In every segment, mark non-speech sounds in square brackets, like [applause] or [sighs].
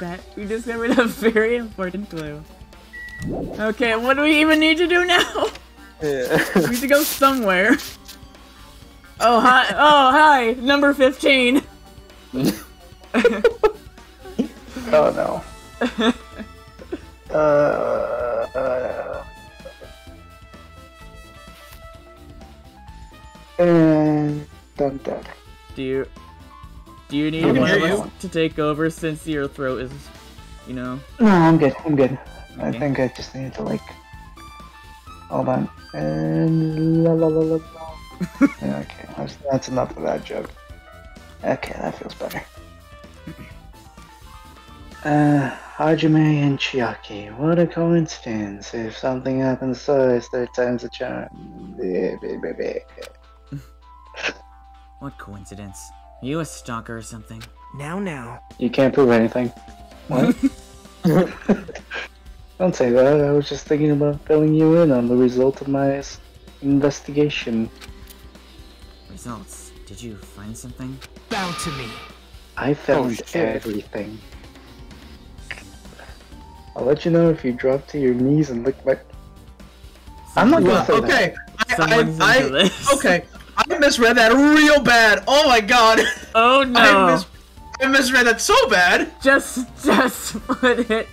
Bet we discovered a very important clue. Okay, what do we even need to do now? Yeah. we need to go somewhere. Oh hi! Oh hi! Number fifteen. Oh no. uh, uh, and done done. Do you do you need one of us to take over since your throat is, you know? No, I'm good. I'm good. I think I just need to like. Hold on. And la la la la. la. [laughs] Yeah, okay, that's, that's enough of that joke. Okay, that feels better. Uh, Hajime and Chiaki. What a coincidence. If something happens twice, third time's a charm. Yeah, baby, baby. What coincidence? Are you a stalker or something? Now, now. You can't prove anything. What? [laughs] [laughs] Don't say that. I was just thinking about filling you in on the result of my investigation. Results. Did you find something? Bow to me. I found shit. everything. I'll let you know if you drop to your knees and lick my. I'm not gonna Well, say that. okay. I, I, I, okay. I misread that real bad. Oh my god. Oh [laughs] I, no! mis- I misread that so bad. Just, just [laughs] put it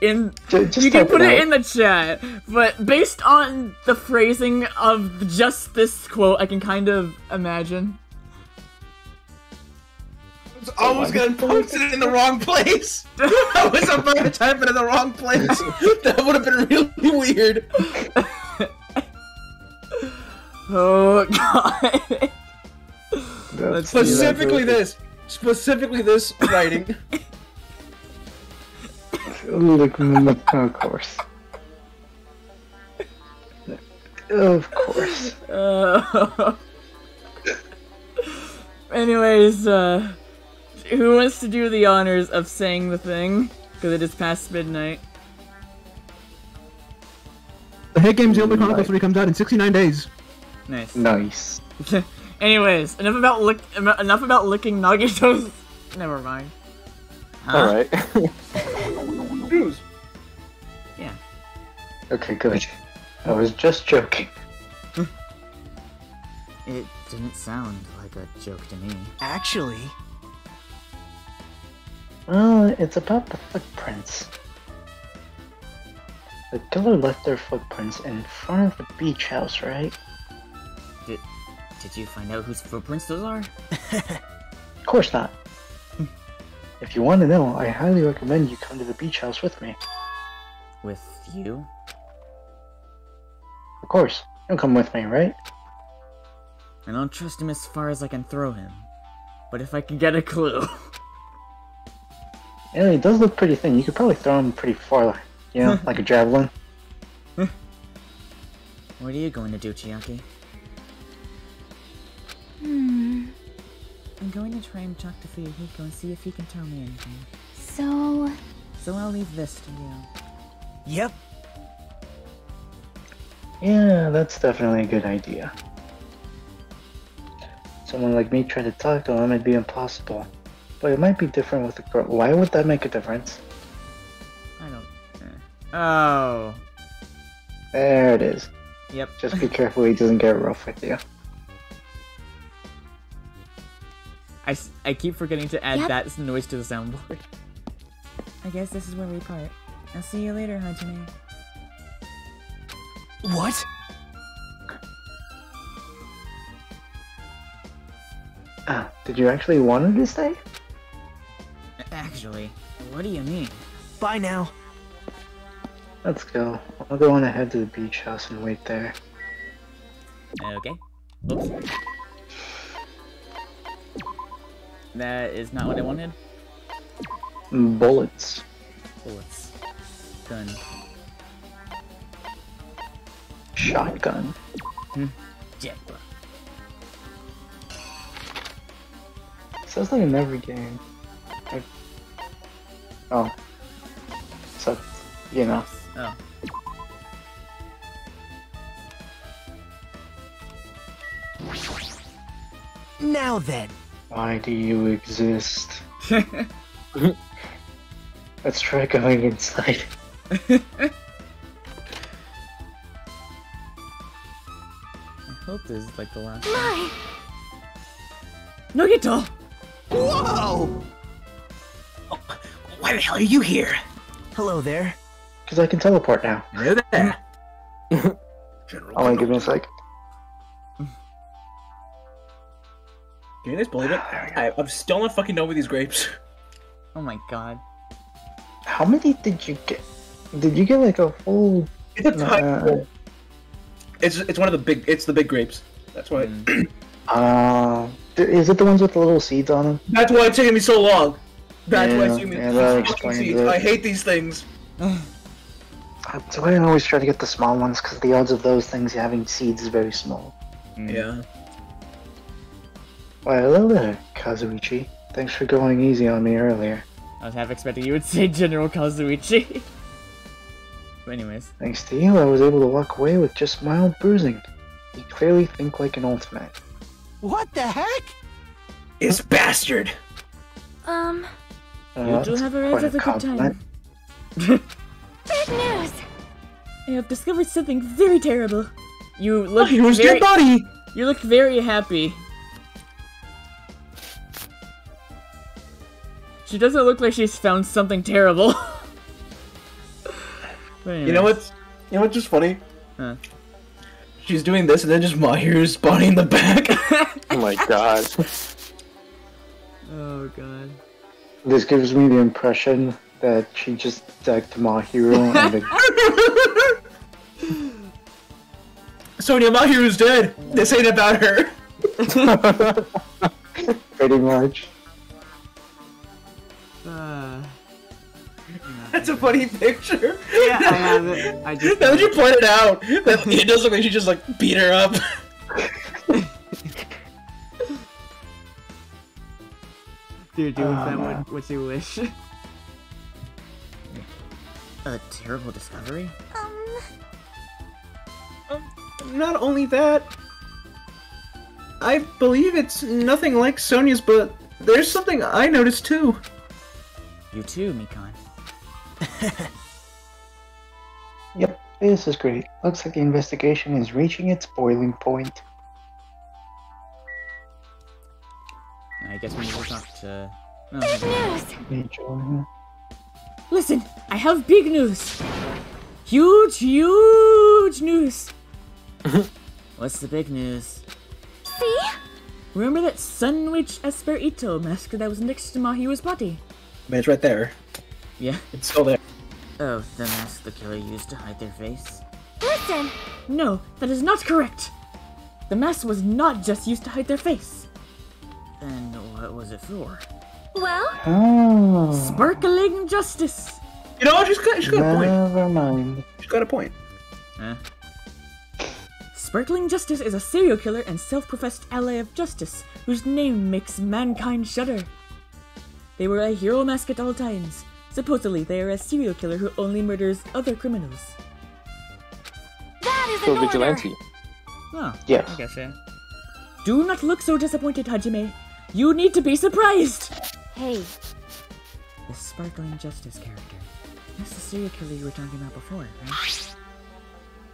in. Just you can put it it in the chat, but based on the phrasing of just this quote, I can kind of imagine. I was gonna post it in the wrong place. [laughs] I was about to type it in the wrong place. That would have been really weird. Oh [laughs] god. That's- Specifically this. Specifically this writing. [laughs] Look, look, of course. Of course. Uh, [laughs] anyways, uh, who wants to do the honors of saying the thing? Because it is past midnight. The Hit Game Xenoblade Chronicles 3 comes out in 69 days. Nice. Nice. [laughs] Anyways, enough about lick. Enough about licking Nagito's. [laughs] Never mind. Huh? Alright. News. [laughs] Yeah. Okay, good. I was just joking. It didn't sound like a joke to me. Actually, Well, it's about the footprints. The killer left their footprints in front of the beach house, right? Did Did you find out whose footprints those are? [laughs] Of course not. [laughs] if you want to know, I highly recommend you come to the beach house with me. With you? Of course. You'll come with me, right? I don't trust him as far as I can throw him. But if I can get a clue. [laughs] Yeah, he does look pretty thin. You could probably throw him pretty far, you know, like a javelin. what are you going to do, Chiaki? Hmm. I'm going to try and talk to Fuyuhiko and see if he can tell me anything. So, So I'll leave this to you. yep. Yeah, that's definitely a good idea. Someone like me trying to talk to him, it'd be impossible. But it might be different with a girl. Why would that make a difference? I don't. Oh. There it is. Yep. Just be careful he doesn't get rough with you. I, s- I keep forgetting to add Yep. that noise to the soundboard. [laughs] I guess this is where we part. I'll see you later, Hajime. What? Ah, did you actually want her to stay? Actually, what do you mean? Bye now. Let's go. I'll go on ahead to the beach house and wait there. Okay. Oops. That is not what I wanted. Bullets. Bullets. Gun. Shotgun. Hmm. Jetpack. Sounds like in every game. Like- Oh. So, you know. Oh. Now then. Why do you exist? [laughs] Let's try going inside. I hope this is like the last. My. Nagito! Whoa! Oh, why the hell are you here? Hello there. Because I can teleport now. Hey there. [laughs] General. Oh, wait, give me a sec. You guys believe it? I, I'm still not fucking done with these grapes. [laughs] Oh my god. How many did you get? Did you get like a full? It's, Uh, it's it's one of the big. It's the big grapes. That's why. Mm. [clears throat] uh, is it the ones with the little seeds on them? That's why it's taking me so long. That's why it's Yeah, taking me. yeah, that seeds. it. I hate these things. [sighs] That's why I always try to get the small ones because the odds of those things having seeds is very small. Mm. Yeah. Well, hello there, Kazuichi. Thanks for going easy on me earlier. I was half expecting you would say General Kazuichi. but anyways. Thanks to you, I was able to walk away with just mild bruising. You clearly think like an old man. What the heck? It's bastard. Um, Uh, You do have quite arrived at a good time. [laughs] big news. I have discovered something very terrible. You look Here's very, your buddy. You look very happy. She doesn't look like she's found something terrible. [laughs] You know anyways. what's you know what's just funny? Huh. She's doing this and then just Mahiru's spawning in the back. [laughs] Oh my god. Oh god. This gives me the impression that she just decked Mahiru and [laughs] it Sonia Mahiru's dead. This ain't about her. pretty much. Uh, That's a funny picture. yeah, I have it. I just. Now that you pointed out, that [laughs] it does look like she just like beat her up. Dude, do with that Uh. what, what you wish. [laughs] A terrible discovery? Um, Not only that, I believe it's nothing like Sonia's, but there's something I noticed too. You too, Mikan. [laughs] Yep, this is great. Looks like the investigation is reaching its boiling point. I guess we need to talk to. Oh, big Oh, news. Enjoy. Listen, I have big news. Huge, huge news. [laughs] What's the big news? See? Remember that Sun Witch Esperito mask that was next to Mahiru's body? Man, it's right there. Yeah. It's still there. Oh, the mask the killer used to hide their face? Listen. No, that is not correct. The mask was not just used to hide their face. Then what was it for? Well, Oh, Sparkling justice. You know, she's got, she's got a point. never mind. She's got a point. Huh? Sparkling Justice is a serial killer and self-professed ally of justice whose name makes mankind shudder. They wear a hero mask at all times. Supposedly, they are a serial killer who only murders other criminals. that is So an order. vigilante. Oh, Yes. I gotcha. Do not look so disappointed, Hajime. You need to be surprised! Hey, The Sparkling Justice character. That's the serial killer you were talking about before, right?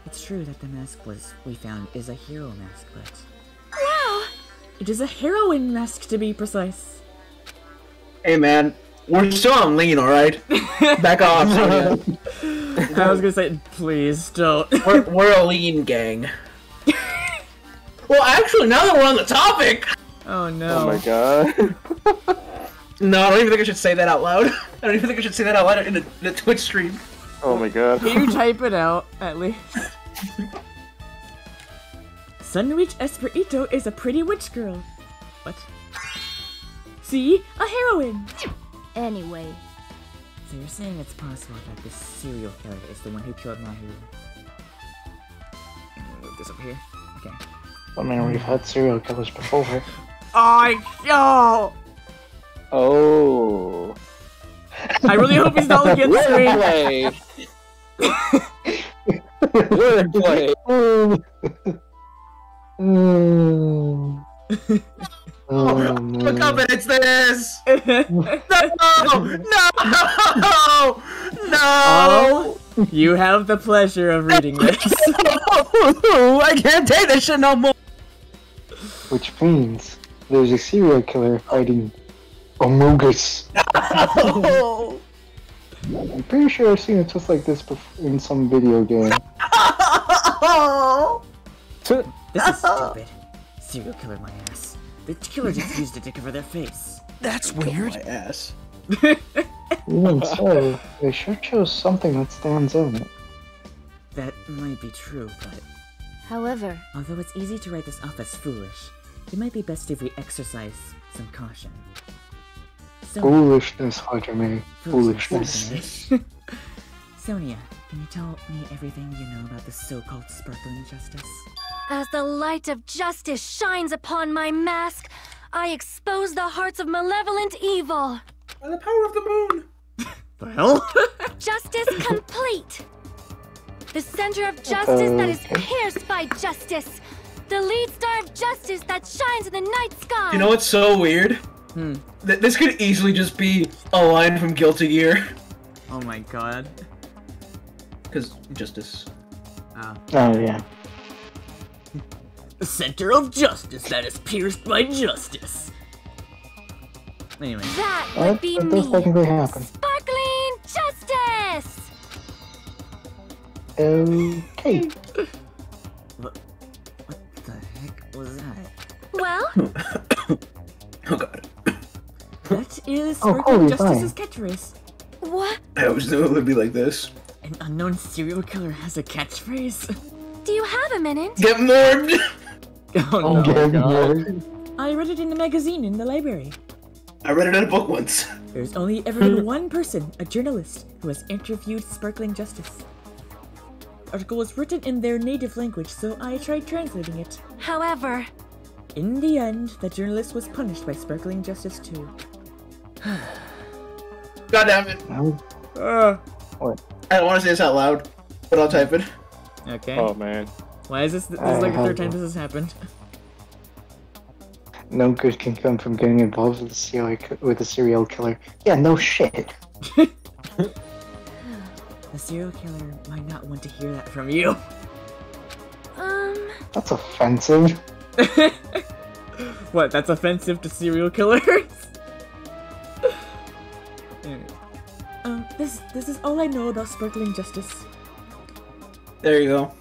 It's true that the mask was we found is a hero mask, but wow. it is a heroine mask to be precise. Hey, man, we're still on lean, all right? [laughs] Back off. [laughs] I was gonna say, please don't. we're, we're a lean gang. [laughs] well, actually, now that we're on the topic, Oh no. Oh my god. no, I don't even think I should say that out loud. I don't even think I should say that out loud in a, in a Twitch stream. Oh my god. Can you type it out, at least? Sunreach Esperito is a pretty witch girl. What? See? A heroine! Anyway, So you're saying it's possible that this serial killer is the one who killed Mahiru? I'm gonna move this over here. Okay. I mean, we've had serial killers before. [laughs] I oh! Oh. I really hope he's not looking at the screen. Wordplay. [laughs] Wordplay. [laughs] Mm. Mm. Oh, What man. company it's this? [laughs] No! No! No! Oh, you have the pleasure of reading this. [laughs] I can't take this shit no more. Which means there's a serial killer fighting Amogus. I'm pretty sure I've seen it just like this bef- in some video game. This is stupid. Serial killer my ass. The killer just used it to cover their face. That's weird. My ass. [laughs] Even [laughs] so, they sure chose something that stands out. That might be true, but However, although it's easy to write this off as foolish, it might be best if we exercise some caution. So, Foolishness, Hajime. Foolishness. isn't? [laughs] Sonia, can you tell me everything you know about the so-called sparkling justice? As the light of justice shines upon my mask, I expose the hearts of malevolent evil. By the power of the moon. [laughs] the hell? [laughs] Justice complete. The center of justice that is pierced by justice. The lead star of justice that shines in the night sky. You know what's so weird? Hmm. Th- this could easily just be a line from Guilty Gear. oh my god. [laughs] Because justice. Oh. Oh, yeah. The center of justice that is pierced by justice. Anyway, that That, would be me. technically happen. Sparkling justice. Okay. what, what the heck was that? Well, [coughs] Oh god. That is Oh, Sparkling holy Justice's catchphrase. what? I always knew it would be like this. An unknown serial killer has a catchphrase. Do you have a minute? Get morbed! [laughs] [laughs] oh no. Again, Lord. I read it in the magazine in the library. I read it in a book once. [laughs] There's only ever been [laughs] one person, a journalist, who has interviewed Sparkling Justice. The article was written in their native language, so I tried translating it. However, In the end, the journalist was punished by Sparkling Justice too. [sighs] God damn it. Oh, Uh, I don't want to say this out loud, but I'll type it. okay. Oh man. Why is this? This is like the third time this has happened. no good can come from getting involved with a serial with a serial killer. Yeah, no shit. [laughs] The serial killer might not want to hear that from you. um, That's offensive. [laughs] what? That's offensive to serial killers? [laughs] Anyway. Um, this this is all I know about Sparkling Justice. There you go.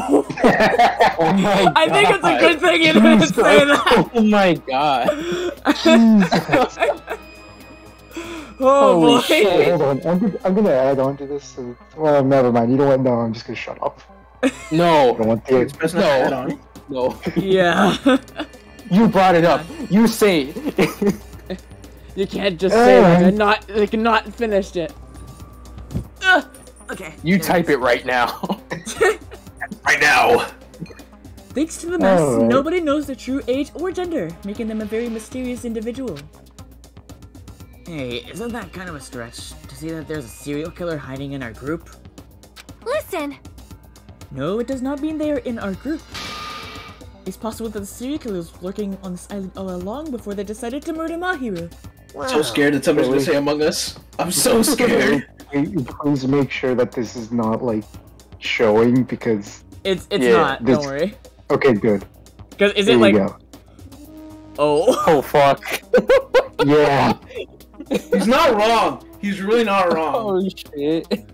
Oh my I think it's a good thing you didn't say that. Oh my god. [laughs] oh Holy boy. shit. Hold on, I'm, gonna- I'm gonna add on to this. So, well, never mind. You know what? No, I'm just gonna shut up. I [laughs] No. don't want the. It's best not add on. No. Yeah. [laughs] You brought it up. You say it. you can't just say like I Alright. not like not finished it. Ugh. okay. You type it right now. Right now. Thanks to the mess, Alright. nobody knows their true age or gender, making them a very mysterious individual. Hey, isn't that kind of a stretch to say that there's a serial killer hiding in our group? listen. No, it does not mean they are in our group. It's possible that the serial killer was lurking on this island all along before they decided to murder Mahiru. So scared that somebody's gonna say Among Us. I'm so [laughs] scared. Please please make sure that this is not like showing because. It's it's Yeah, not. this- Don't worry. Okay, good. Because is There it like go. oh Oh fuck. [laughs] Yeah. He's not wrong. He's really not wrong. Holy shit.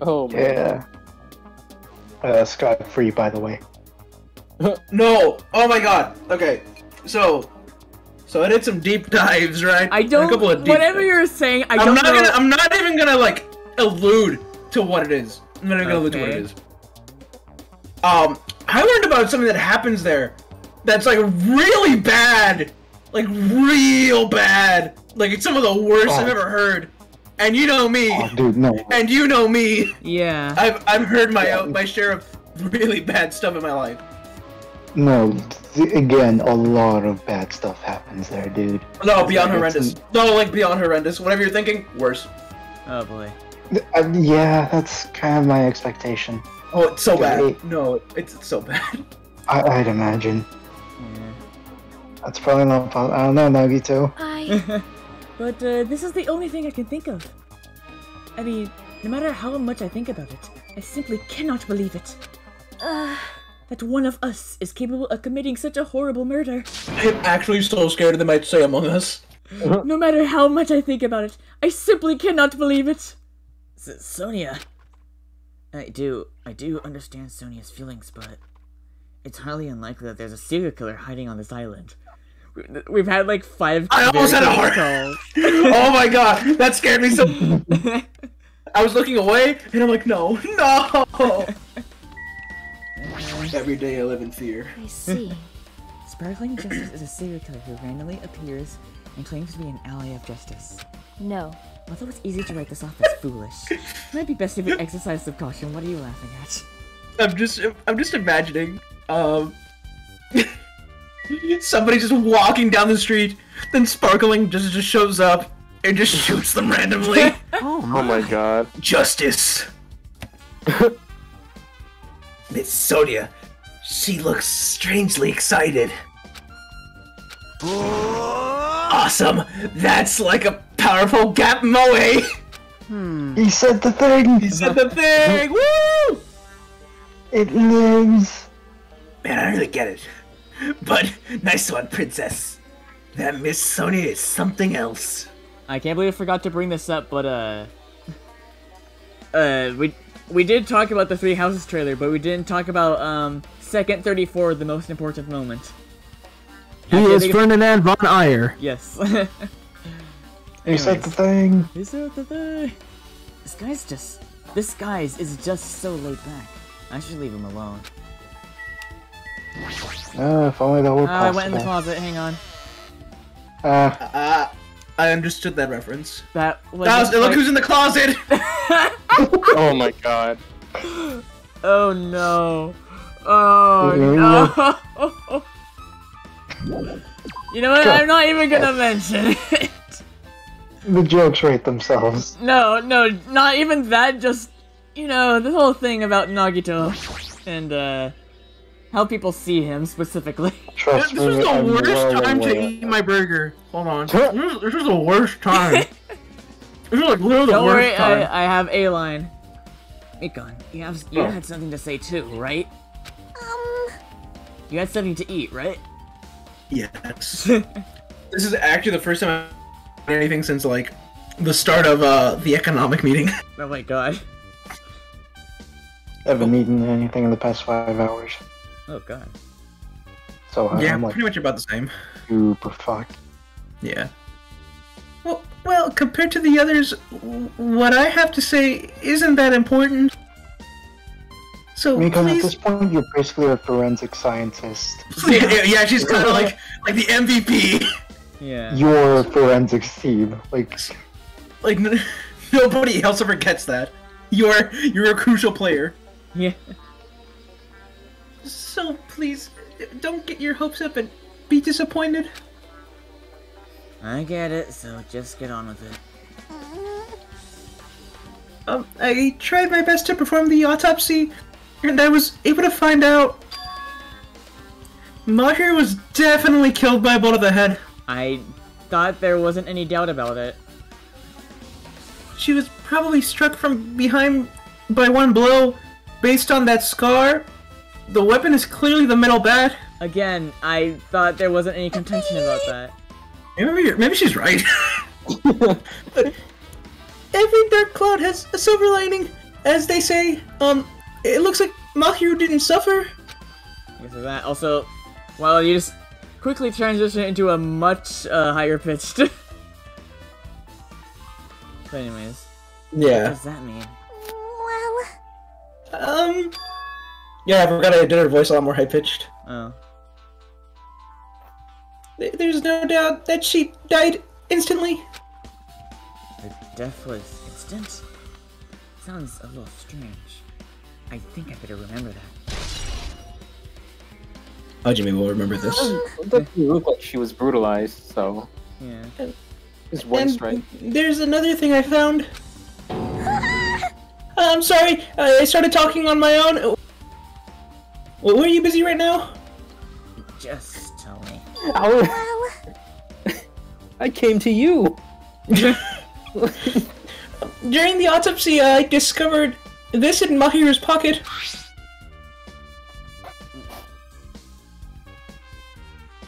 Oh man. Yeah. Uh, Scott free, by the way. [laughs] No. Oh my god. Okay. So, so I did some deep [laughs] dives, right? I don't. couple of deep Whatever dives. you're saying, I I'm don't not know. gonna. I'm not even gonna like allude to what it is. I'm not even gonna allude to what it is. Um, I learned about something that happens there. That's like really bad, like real bad. Like it's some of the worst I've Oh. ever heard. And you know me. Oh, dude, no. And you know me. Yeah. [laughs] I've I've heard my uh, my share of really bad stuff in my life. No. th- Again, a lot of bad stuff happens there, dude. No, beyond It's horrendous. an- No, like beyond horrendous. Whatever you're thinking, worse. Oh boy. Uh, yeah, that's kind of my expectation. Oh, it's so Great. bad. No, it's, it's so bad. [laughs] I, I'd imagine. Yeah. That's probably not possible. I don't know, Nagito. I. [laughs] but uh, this is the only thing I can think of. I mean, no matter how much I think about it, I simply cannot believe it. Uh, [sighs] That one of us is capable of committing such a horrible murder. I'm actually so scared they might say Among Us. No matter how much I think about it, I simply cannot believe it. S- Sonia. I do, I do understand Sonia's feelings, but it's highly unlikely that there's a serial killer hiding on this island. We- We've had like five. I almost had a heart- calls. [laughs] oh my god, that scared me so. [laughs] I was looking away, and I'm like, no, no. [laughs] Every day I live in fear. I see. Sparkling Justice is a serial killer who randomly appears and claims to be an ally of justice. No. Although it's easy to write this off as foolish, it might be best if we exercise some caution. What are you laughing at? I'm just, I'm just imagining, um, somebody just walking down the street, then Sparkling just just shows up and just shoots them randomly. [laughs] Oh my god. Justice. [laughs] Miss Sonia, she looks strangely excited. Awesome! That's like a powerful gap moe! He said the thing! He said the thing! Woo! It lives! Man, I don't really get it. But nice one, princess. That Miss Sonia is something else. I can't believe I forgot to bring this up, but uh, uh, we we did talk about the Three Houses trailer, but we didn't talk about um second thirty four, the most important moment. He Actually, is Ferdinand von Aegir. Yes. [laughs] He said the thing! Is said the thing? This guy's just. This guy's is just so laid back. I should leave him alone. Uh, if only that were Oh, I went in the closet. Hang on. Uh, Uh, I understood that reference. That was. That was, look fight- who's in the closet! [laughs] Oh my god. Oh no. Oh no. [laughs] you know what? I'm not even gonna mention it. [laughs] the jokes rate themselves. No, no, not even that. Just you know, the whole thing about Nagito and uh, how people see him specifically. [laughs] Trust This was the I'm worst well time to eat my burger. Hold on. This was, this was the worst time. [laughs] this was like literally Don't worry, worst time. I, I have a line. Mikan, you have you Oh. had something to say too, right? Um. You had something to eat, right? Yes. [laughs] this is actually the first time I've done anything since like the start of uh the economic meeting. [laughs] Oh my god. I haven't eaten anything in the past five hours. Oh god. So uh, yeah, I'm like pretty much about the same. super fucked. Yeah. Well, well, compared to the others, what I have to say isn't that important. So Mikan, at this point, you're basically a forensic scientist. [laughs] yeah, yeah, she's kind of [laughs] like like the MVP. Yeah. Your forensics team. Like, like n- [laughs] nobody else ever gets that. You're you're a crucial player. Yeah. So please, don't get your hopes up and be disappointed. I get it, so just get on with it. Um, I tried my best to perform the autopsy, and I was able to find out Mahir was definitely killed by a bullet to the head. I thought there wasn't any doubt about it. She was probably struck from behind by one blow. Based on that scar, the weapon is clearly the metal bat. Again, I thought there wasn't any contention about that. Maybe, you're- maybe she's right. But [laughs] Every dark cloud has a silver lining, as they say. Um, it looks like Mahir didn't suffer. Because of that. Also, well, you just quickly transition into a much uh, higher pitched. [laughs] but anyways, Yeah. what does that mean? Well. Um. Yeah, I forgot I did her voice a lot more high pitched. Oh. There's no doubt that she died instantly. Her death was instant? Sounds a little strange. I think I better remember that. Oh, Jimmy will remember this. Oh, it doesn't look like she was brutalized, so Yeah. just one And strike. there's another thing I found. Uh, I'm sorry. Uh, I started talking on my own. Uh, well, are you busy right now? Just tell me. I, [laughs] I came to you. [laughs] During the autopsy, uh, I discovered this in Mahiru's pocket.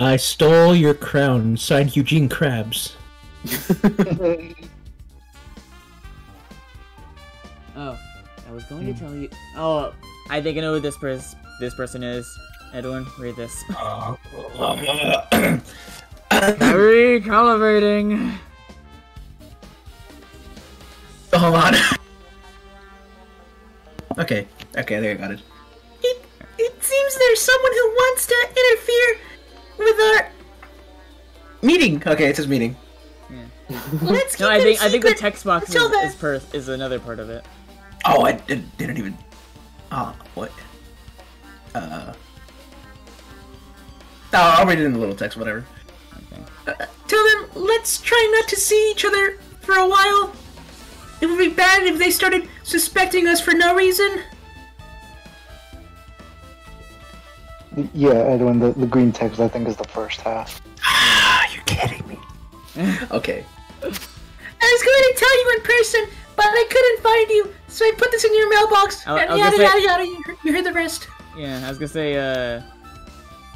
I stole your crown, signed Eugene Krabs. [laughs] Oh, I was going to tell you. Oh, I think I know who this pers- this person is. Edwin, read this. [laughs] Recalibrating. Hold on. [laughs] okay, okay, there I got it. It it seems there's someone who wants to interfere with our meeting. Okay, it says meeting. [laughs] Let's keep No, I think I think the text box is, until is, per- is another part of it. Oh, I did, didn't even. Ah, what? Uh. Oh, I'll read it in the little text, whatever. Okay. Uh, tell them, let's try not to see each other for a while. It would be bad if they started suspecting us for no reason. Yeah, Edwin, the, the green text I think is the first half. Ah, you're kidding me. [laughs] okay. I was going to tell you in person, but I couldn't find you, so I put this in your mailbox. I- I and was yada gonna yada say- yada. You heard, you heard the rest. Yeah, I was gonna say. uh...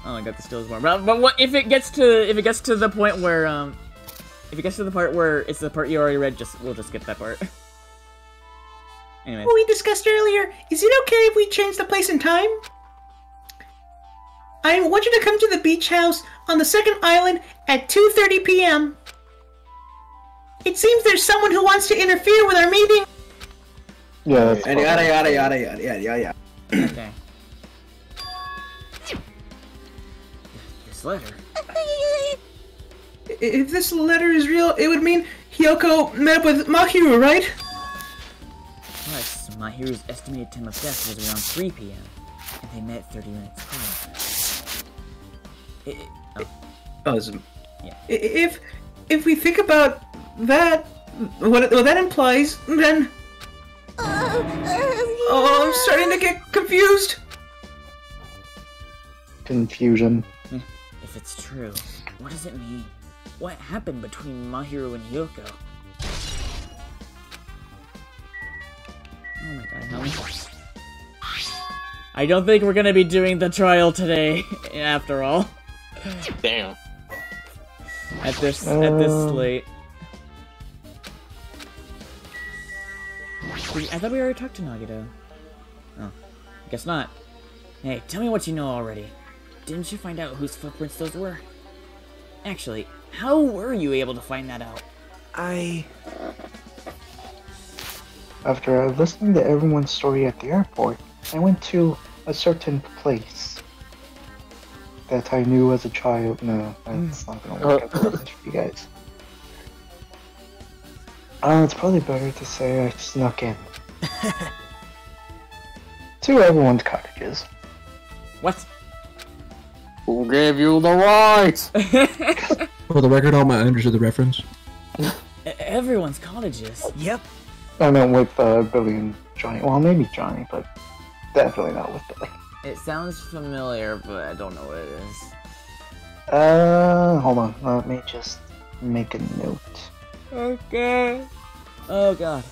Oh, I got the stills more. But, but what if it gets to if it gets to the point where um, if it gets to the part where it's the part you already read, just we'll just skip that part. [laughs] anyway. What we discussed earlier, is it okay if we change the place and time? I want you to come to the beach house on the second island at 2.30 p.m. It seems there's someone who wants to interfere with our meeting. Yeah, that's And yada yada yada yada yada yada. Okay. This letter. If this letter is real, it would mean Hiyoko met up with Mahiru, right? Plus, Mahiru's estimated time of death was around 3 p.m. and they met 30 minutes prior. It, it- oh, this. Yeah. If if we think about that, what, what that implies, then uh, oh, I'm starting to get confused. confusion. Hmm. if it's true, what does it mean? What happened between Mahiru and Yoko? Oh my god, help me. I don't think we're gonna be doing the trial today, [laughs] after all. [laughs] Damn. At this at this Um. late. We- I thought we already talked to Nagito. Oh, guess not. Hey, tell me what you know already. Didn't you find out whose footprints those were? Actually, how were you able to find that out? I. After listening to everyone's story at the airport, I went to a certain place that I knew as a child. No, that's not gonna work out for you guys. Uh, it's probably better to say I snuck in. [laughs] to everyone's cottages. What? Who gave you the right? [laughs] For the record, all my understood the reference. Everyone's cottages. Yep. I meant with uh, Billy and Johnny. Well, maybe Johnny, but definitely not with Billy. It sounds familiar, but I don't know what it is. Uh, hold on. Let me just make a note. Okay. Oh god.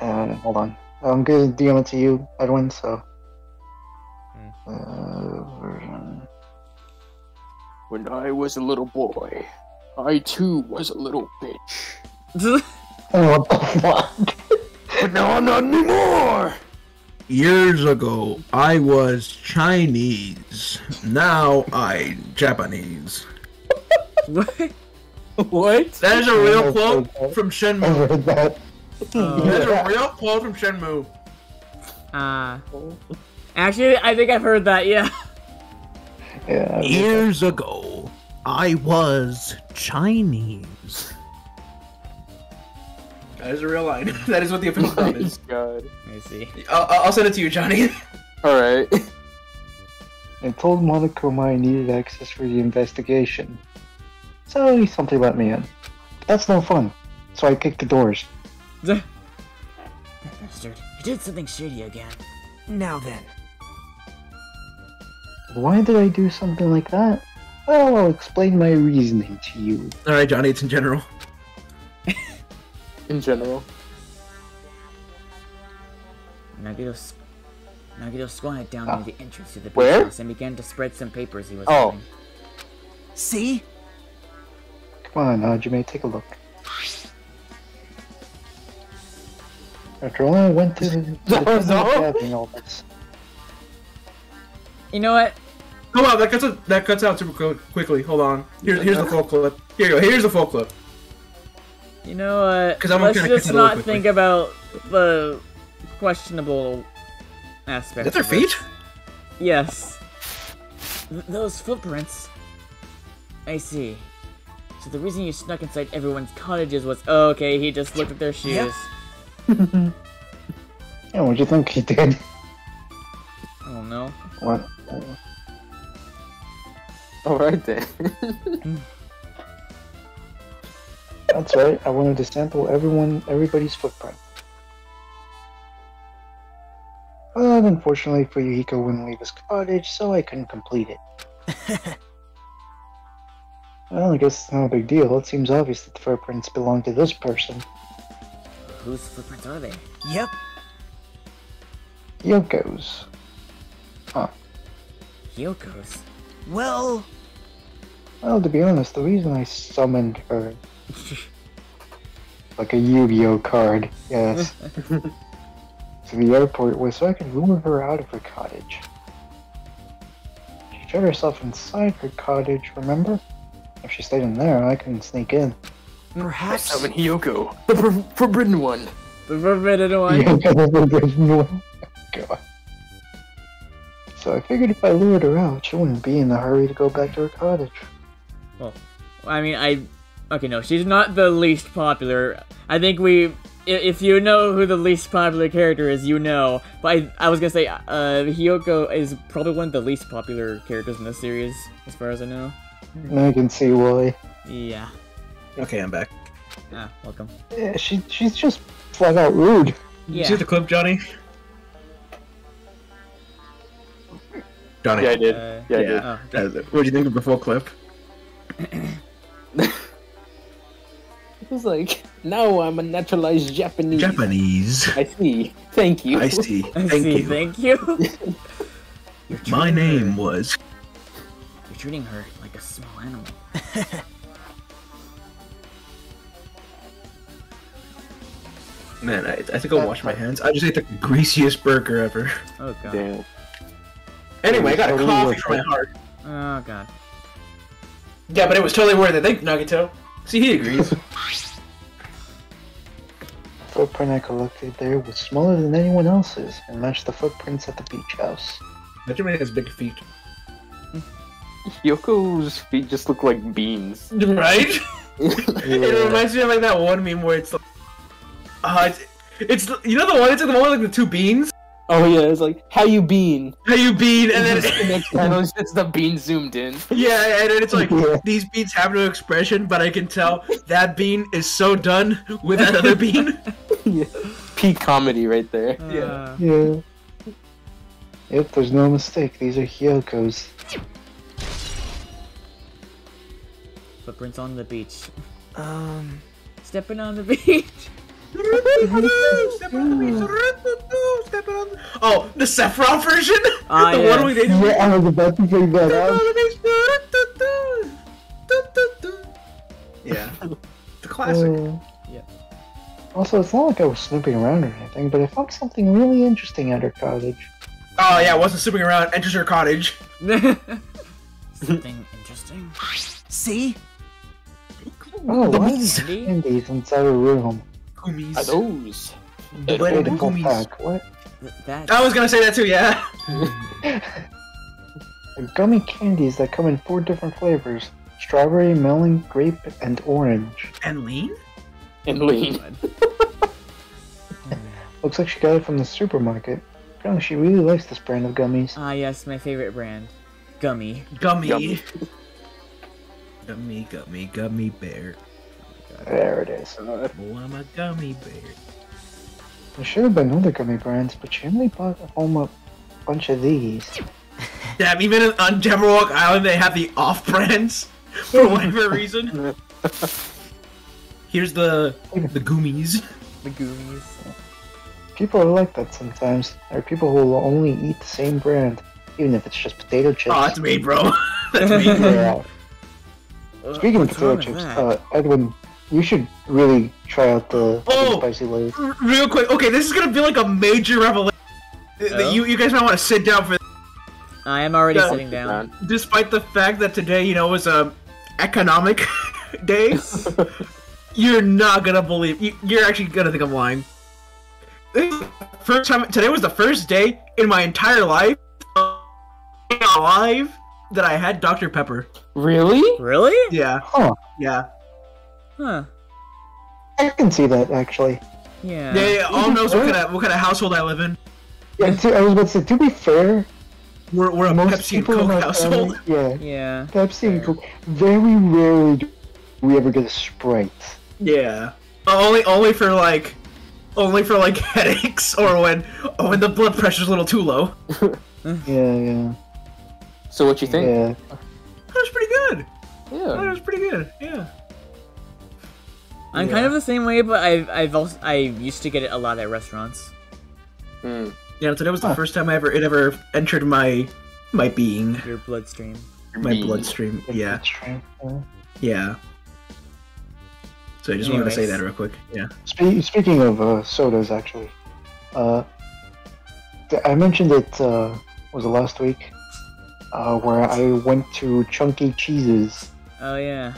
Uh, hold on. I'm gonna DM it to you, Edwin. So. Hmm. Uh, version. When I was a little boy, I too was a little bitch. [laughs] Oh, [laughs] what the fuck? But now I'm not anymore! Years ago, I was Chinese. Now I Japanese. what? [laughs] What? That is a real quote from I Shenmue. read that. That is a real quote from Shenmue. Uh. Actually, I think I've heard that. Yeah. Yeah. I that. Years ago, I was Chinese. That is a real line. [laughs] that is what the official oh quote is. God. Let me see. I'll, I'll send it to you, Johnny. [laughs] Alright. I told Monokuma I needed access for the investigation. So he simply let me in. That's no fun. So I kicked the doors. That [laughs] bastard. He did something shady again. Now then. Why did I do something like that? Well, I'll explain my reasoning to you. All right, Johnny. It's in general. In general. Nagito, s- Nagito squatted down Ah. near the entrance to the beach Where? house and began to spread some papers he was Oh. holding. See? Come on, Hajime, take a look. After all, I went to the, to the [laughs] That was all? this. You know what? Come on, that cuts out, that cuts out super qu- quickly. Hold on. Here's here's the full clip. Here you go. Here's the full clip. You know what? 'Cause I'm Let's gonna just cut it a little not quickly. think about the questionable Is aspects. that their of it. feet? Yes. Th- those footprints. I see. So the reason you snuck inside everyone's cottages was oh, okay. He just looked at their shoes. [laughs] Yeah, what do you think he did? I don't know. What? Alright then. [laughs] That's right, I wanted to sample everyone, everybody's footprint. But unfortunately Fuyuhiko wouldn't leave his cottage, so I couldn't complete it. [laughs] well, I guess it's not a big deal. It seems obvious that the footprints belong to this person, Whose footprints are they? Yep. Yoko's. Hiyoko's. Well, Well, to be honest, the reason I summoned her. [laughs] like a Yu Gi Oh card, yes. [laughs] to the airport was so I could lure her out of her cottage. She shut herself inside her cottage, remember? If she stayed in there, I couldn't sneak in. perhaps. Summon Hiyoko, the for- forbidden one. [laughs] The forbidden one. God. So I figured if I lured her out, she wouldn't be in a hurry to go back to her cottage. Well, I mean, I. Okay, no, she's not the least popular. I think we... If you know who the least popular character is, you know. But I, I was gonna say, uh, Hiyoko is probably one of the least popular characters in this series, as far as I know. I can see why. Yeah. Okay, I'm back. Ah, welcome. Yeah, she she's just flat out rude. You see the clip, Johnny? Johnny. Yeah, I did. Uh, Yeah, I yeah. did. Oh, Uh, what do you think of the full clip? [coughs] [laughs] It was like, now I'm a naturalized Japanese. Japanese. I see. Thank you. I see. I Thank see, you. Thank you. [laughs] My treating her- name was. You're treating her like a small animal. [laughs] Man, I, I think I'll wash my hands. I just ate the greasiest burger ever. [laughs] Oh god. Damn. Anyway, I got a Totally coffee worth for my heart. Oh god. Yeah, but it was totally worth it. Thank you, Nagito. See, he agrees. The [laughs] footprint I collected there was smaller than anyone else's and matched the footprints at the beach house. Benjamin has big feet. Yoko's feet just look like beans. Right? [laughs] It reminds me of like that one meme where it's like, uh, it's, it's you know the one. It's like the one with like the two beans. Oh yeah, it's like, how you been? How you bean, and then the next panel is just the bean zoomed in. [laughs] yeah, and then it's like Yeah. these beans have no expression, but I can tell that bean is so done with that other bean. [laughs] Peak comedy right there. [laughs] Uh, Yeah. Yep, there's no mistake. These are Hiyoko's. Footprints on the beach. Um. Stepping on the beach. Oh, the Sephiroth version? [laughs] Ah, the yeah. one with Yeah, I was about to bring that up. Yeah. The classic. Uh, Yeah. Also, it's not like I was snooping around or anything, but I found something really interesting at her cottage. Oh yeah, I wasn't snooping around, enters her cottage. [laughs] Something interesting. See? Oh, The what? Candies inside her room. Are Gummies. those? But Critical gummies. pack. What? Th- that. I was gonna say that too, yeah. [laughs] They're gummy candies that come in four different flavors: strawberry, melon, grape, and orange. And lean? And lean. [laughs] Looks like she got it from the supermarket. Apparently, she really likes this brand of gummies. Ah, yes, my favorite brand. Gummy. Gummy. Gummy. Gummy, gummy, gummy bear. There it is. Uh, Oh, I'm a gummy bear. There should have been other gummy brands, but she only bought home a bunch of these. [laughs] Damn, even on Jabberwock Island, they have the off brands [laughs] for whatever reason. [laughs] Here's the the Goomies. The Goomies. People are like that sometimes. There are people who will only eat the same brand, even if it's just potato chips. Oh, that's me, bro. that's me. Yeah. Speaking of potato chips, uh, Edwin, you should really try out the, the Oh! spicy lays. R- Real quick, okay, this is gonna be like a major revelation. Th- Oh? You you guys might want to sit down for I am already Yeah. sitting down. despite the fact that today, you know, was a economic [laughs] day, [laughs] you're not gonna believe. You, you're actually gonna think I'm lying. This First time today was the first day in my entire life uh, alive that I had Dr Pepper. Really? Really? Yeah, Huh. yeah, Huh. I can see that actually. Yeah. yeah. yeah all knows what kind of what kind of household I live in. Yeah, to, I was about to say, to be fair, We're we're a most Pepsi and people in Coke household. family, [laughs] yeah, Yeah. Pepsi and Coke. Very rarely do we ever get a Sprite. Yeah. Uh, only only for like only for like [laughs] headaches or when or when the blood pressure's a little too low. [laughs] Yeah, yeah, So what you think? yeah. That was pretty good. Yeah. That was pretty good. Yeah. I'm kind of the same way, but I've I've also I used to get it a lot at restaurants. Hmm. Yeah, today was the Huh. first time I ever it ever entered my my being, Your bloodstream. my Me. bloodstream. Yeah, That's true. Yeah. yeah. So I just wanted to say that real quick. Yeah. Spe- speaking of uh, sodas, actually, uh, th- I mentioned it uh, was it last week, uh, where I went to Chunky Cheese's. Oh yeah.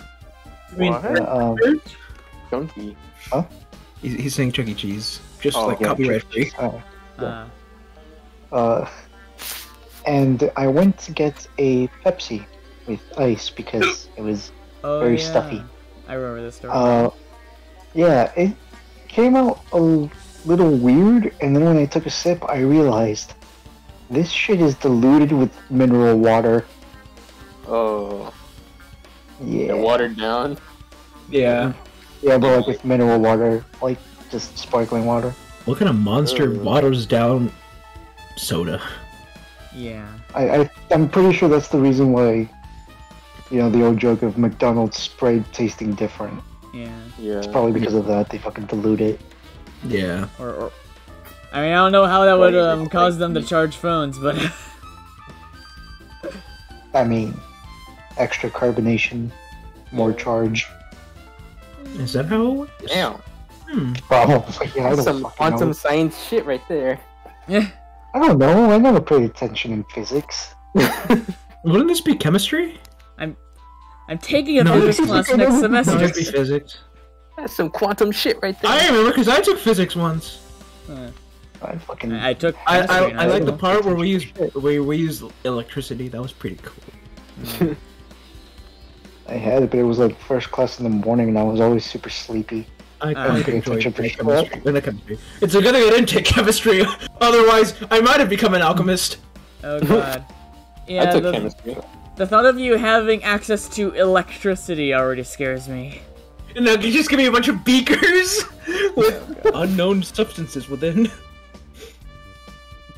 I mean, What? Um, Chunky. he's, he's saying Chuck E. Cheese, just Oh, like yeah, copyright Chuck free. Uh, Uh, uh, and I went to get a Pepsi with ice because [gasps] it was oh Very yeah. stuffy. I remember this story. Uh, yeah, it came out a little weird, and then when I took a sip, I realized this shit is diluted with mineral water. Oh. Yeah, Yeah. Watered down. Yeah. Yeah, but like with mineral water, like just sparkling water. What kind of monster Ugh. waters down soda? yeah. I, I I'm pretty sure that's the reason why, you know, the old joke of McDonald's Sprite tasting different. Yeah. Yeah. It's probably because of that. They fucking dilute it. Yeah. Or, or I mean, I don't know how that would um cause them to charge phones, but [laughs] I mean, extra carbonation, more charge. Is that how? it works? Damn. Hmm. Probably. [laughs] Yeah, I That's don't some quantum know. science shit right there. yeah. I don't know. I never paid attention in physics. [laughs] Wouldn't this be chemistry? I'm I'm taking a No, physics class next another- No, semester. it'd be physics. That's some quantum shit right there. I remember because I took physics once. Uh, I fucking. I, I took. I, chemistry I, I like the part where we use where we use electricity. That was pretty cool. [laughs] I had it, but it was like first class in the morning, and I was always super sleepy. I Uh, quite pay enjoyed attention for the shit. chemistry. uh, the chemistry. It's a good thing I didn't take chemistry. [laughs] Otherwise, I might have become an alchemist. Oh god. [laughs] Yeah, I Yeah, took the, chemistry. the thought of you having access to electricity already scares me. And now you just give me a bunch of beakers [laughs] with unknown substances within.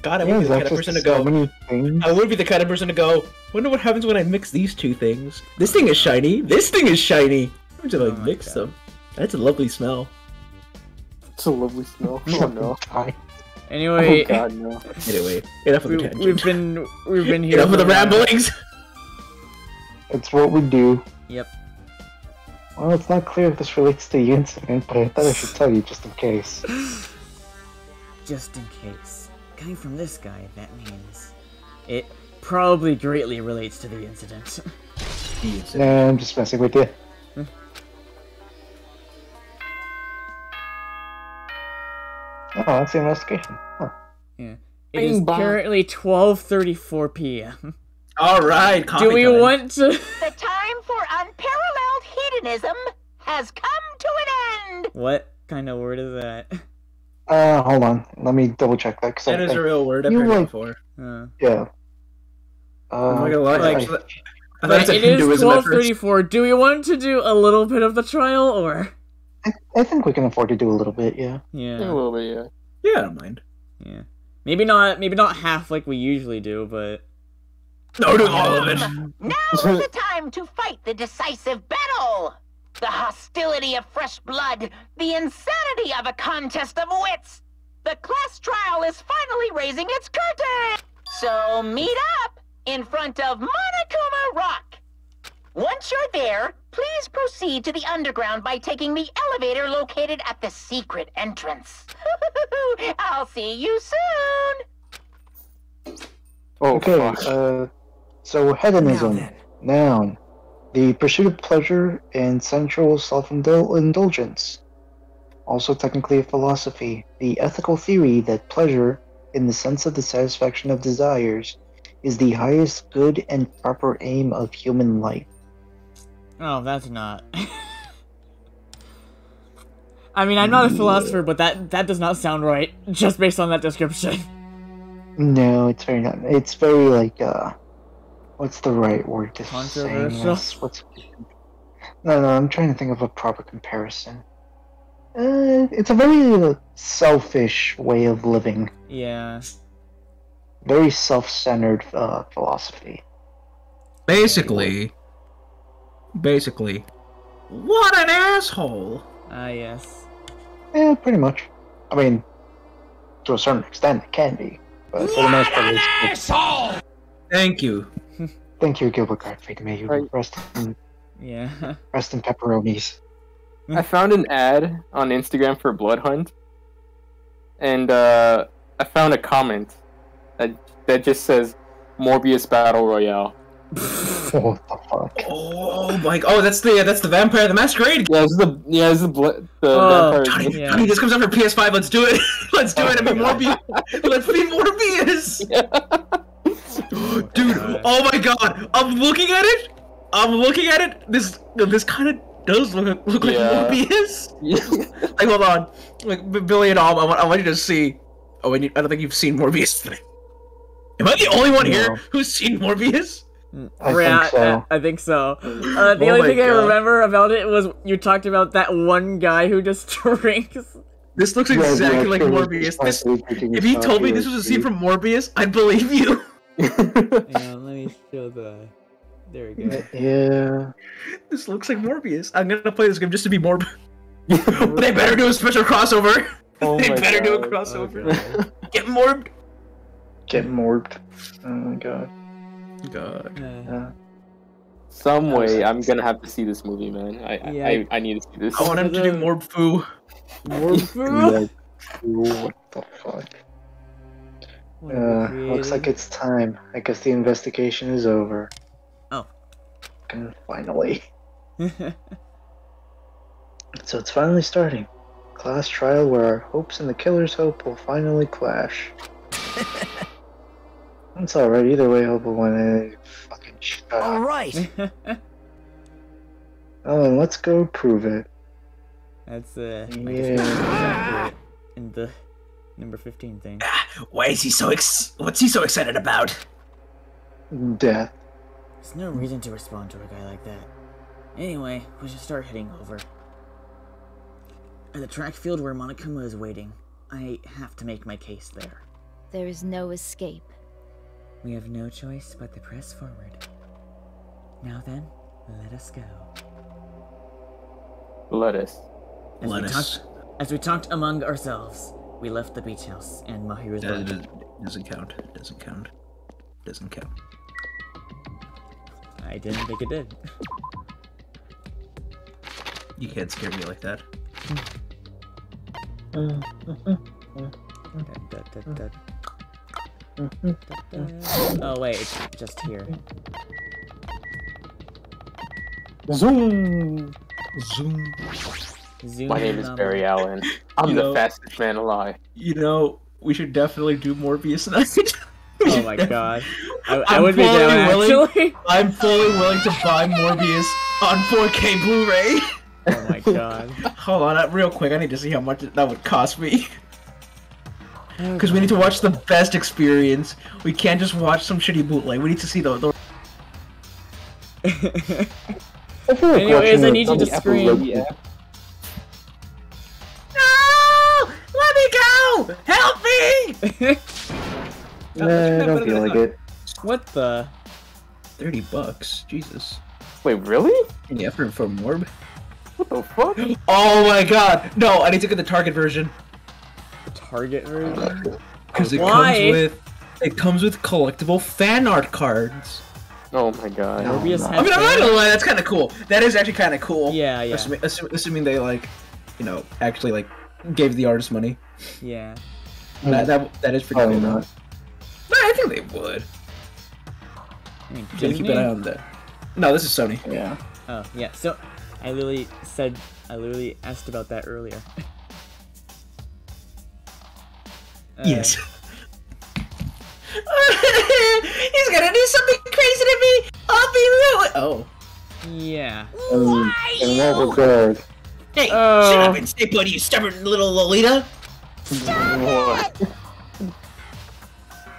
God, I Yeah, would be the kind of person to so go. many. I would be the kind of person to go. Wonder what happens when I mix these two things. This thing is shiny. This thing is shiny. I'm just Oh like my mix God. them. That's a lovely smell. It's a lovely smell. [laughs] Oh no. Anyway, Oh god, no. [laughs] Anyway, enough of we, the we've been we've been here. Enough of for the a ramblings. [laughs] It's what we do. Yep. Well, it's not clear if this relates to the incident, but I thought I should tell you just in case. Just in case. Coming from this guy, that means it probably greatly relates to the incident. [laughs] Nah, I'm just messing with you. Hmm. Oh, that's the investigation. Huh. yeah. It is Bing bong. currently 12:34 p.m. All right. Do we time. want to? [laughs] The time for unparalleled hedonism has come to an end. What kind of word is that? [laughs] Uh, hold on. Let me double check that. Cause I, That is I- a real word. I've You heard it like- before. Uh, yeah. Uh, I'm not gonna lie. like- actually, I thought it's a it is Hinduism at first. 12:34. Do we want to do a little bit of the trial or? I, I think we can afford to do a little bit, yeah. Yeah, a little bit, yeah. Yeah, I don't mind. Yeah. Maybe not maybe not half like we usually do, but No, do all of it. [laughs] Now's the time to fight the decisive battle! The hostility of fresh blood, the insanity of a contest of wits! The class trial is finally raising its curtain! So meet up in front of Monokuma Rock! Once you're there, please proceed to the underground by taking the elevator located at the secret entrance. [laughs] I'll see you soon! Oh, Okay, fuck. uh, so hedonism, Now then. noun, the pursuit of pleasure and sensual self-indulgence. Also technically a philosophy, the ethical theory that pleasure, in the sense of the satisfaction of desires, is the highest good and proper aim of human life. oh, that's not. [laughs] I mean, I'm not a philosopher, but that that does not sound right just based on that description. No, it's very not. It's very like uh, what's the right word to say Controversial? this? What's no, no. I'm trying to think of a proper comparison. Uh, it's a very uh, selfish way of living. Yeah. Very self-centered uh, philosophy. Basically, basically, what an asshole. Ah, yes. Yeah, pretty much. I mean, to a certain extent, it can be, but for the most part, it's, Thank you. Thank you, Gilbert Gottfried. May you Right. rest in Yeah. [laughs] rest in pepperonis. I found an ad on Instagram for Blood Hunt, and uh, I found a comment that that just says Morbius Battle Royale. [laughs] What the fuck? Oh my! Oh, that's the that's the Vampire the Masquerade. Yeah, this is the yeah, this is the bl- the Oh, vampire. Johnny, Yeah. Johnny, this comes out for PS5. Let's do it. [laughs] Let's do it. And be Morbius. Let's be Morbius. [gasps] Dude, God. oh my god! I'm looking at it. I'm looking at it. This this kind of does look look like Yeah. [laughs] Like, hold on. Like, Billy and all, I want, I want you to see. Oh, and you, I don't think you've seen Morbius. Am I the only one here who's seen Morbius? I Yeah, think so. I, I think so. Uh, the [laughs] Oh only my thing I remember about it was you talked about that one guy who just [laughs] drinks. This looks Yeah, exactly like actor Morbius. This, if he told me this was a scene from Morbius, I'd believe you. [laughs] Yeah, let me show the. There we go. Yeah. This looks like Morbius. I'm gonna play this game just to be Morb. [laughs] they better do a special crossover. Oh [laughs] they my better do a God. crossover. Get Morbed. Get morbed. Oh my god. God. Uh, Uh, Some way, I'm gonna have to see this movie, man. I I, Yeah. I, I need to see this. I want him to do Morb Foo. Morph- what the fuck? What have we Uh, looks like it's time. I guess the investigation is over. Oh. And finally. [laughs] So it's finally starting. Class trial where our hopes and the killer's hope will finally clash. [laughs] That's alright, either way, hope will win a fucking shut All up. right. [laughs] Oh, and let's go prove it. That's uh. Yeah. accurate in the number fifteen thing. [sighs] Why is he so ex? What's he so excited about? Death. There's no reason to respond to a guy like that. Anyway, we should start heading over. At the track field where Monokuma is waiting, I have to make my case there. There is no escape. We have no choice but to press forward. Now then, let us go. Let us. As Let we us. talked, as we talked among ourselves, we left the beach house and Mahiru's That body. doesn't count. Doesn't count. Doesn't count. I didn't think it did. You can't scare me like that. Da, da, da, da. Da, da. Oh wait, it's just here. Zoom. Zoom. Zoom My name is on- Barry Allen. [laughs] I'm You the know- fastest man alive. You know, we should definitely do Morbius night. [laughs] Oh my god. I, I would be down willing- actually. [laughs] I'm fully willing to buy Morbius on 4K Blu-ray. Oh my god. Hold on, uh, real quick. I need to see how much that would cost me. Because we need to watch the best experience. We can't just watch some shitty bootleg. We need to see the. the... I feel Anyways, I need you to the Apple scream. No! Let me! No! Help me! [laughs] Nah, I don't feel like it. what the? 30 bucks. Jesus. Wait, really? Any effort for Morb? What the fuck? [gasps] Oh my god! No, I need to get the Target version. The Target version? Because it Why? comes with it comes with collectible fan art cards. Oh my god. Morbius no. I has mean, I'm not that? gonna lie, that's kind of cool. That is actually kind of cool. Yeah, yeah. Assuming, assuming, assuming they like, you know, actually like gave the artist money. Yeah. That, that that is pretty Probably cool. not. No, I think they would. I mean, Gotta keep Disney? an eye on that. No, this is Sony. Yeah. Oh, yeah. So, I literally said, I literally asked about that earlier. [laughs] Uh, Yes. [laughs] He's gonna do something crazy to me. I'll be ruined. Oh. Yeah. Um, in what regard? Hey, Oh. shut up and stay put, you stubborn little Lolita. What?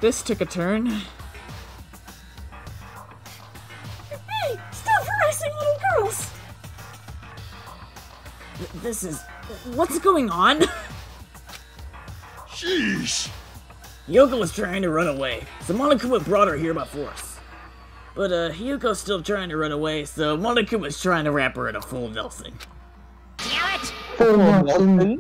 This took a turn. Hey, stop harassing little girls! This is. What's going on? Sheesh. Hiyoko was trying to run away, so Monokuma brought her here by force. But uh, Hiyoko's still trying to run away, so Monokuma's trying to wrap her in a full Nelson. Damn it! Full Nelson.